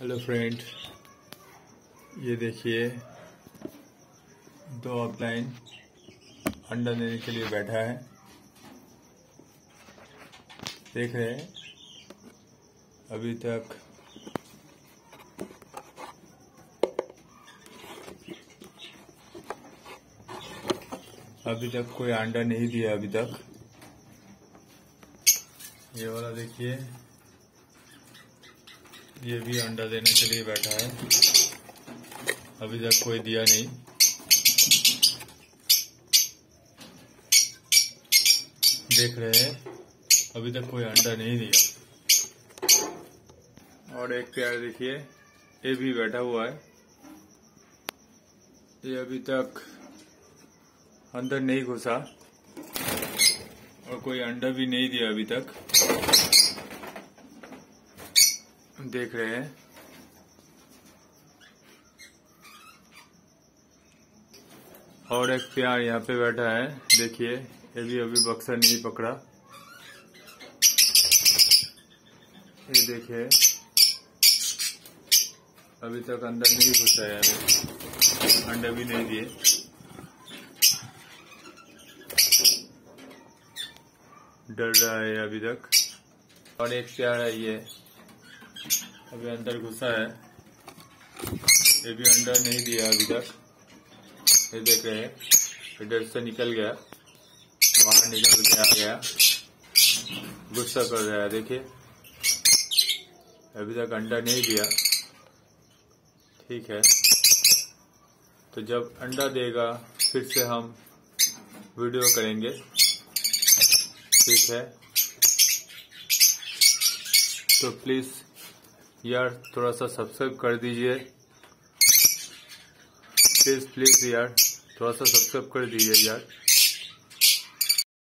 Hello friend, ये देखिए, दो ऑफलाइन अंडा देने के लिए बैठा है। देख रहे हैं, अभी तक अभी तक कोई अंडा नहीं दिया, अभी तक। ये वाला देखिए ये भी अंडा देने के लिए बैठा है। अभी तक कोई दिया नहीं। देख रहे हैं, अभी तक कोई अंडा नहीं दिया। और एक प्यार देखिए, ये भी बैठा हुआ है। ये अभी तक अंदर नहीं घुसा। और कोई अंडा भी नहीं दिया अभी तक। देख रहे हैं। और एक प्यार यहाँ पे बैठा है, देखिए। ये भी अभी बक्सा नहीं पकड़ा। ये देखिए। अभी तक अंदर नहीं घुसा है अभी। अंडा भी नहीं दिए। डर रहा है अभी तक। और एक प्यार है ये। अभी अंदर घुसा है। ये भी अंडा नहीं दिया अभी तक। ये देख रहे हैं, इधर से निकल गया। बाहर निकल के आ गया। गुस्सा कर रहा है, देखिए। अभी तक अंडा नहीं दिया। ठीक है। तो जब अंडा देगा, फिर से हम वीडियो करेंगे। ठीक है। तो प्लीज़ यार, थोड़ा सा सब्सक्राइब कर दीजिए। प्लीज़ प्लीज़ यार, थोड़ा सा सब्सक्राइब कर दीजिए यार।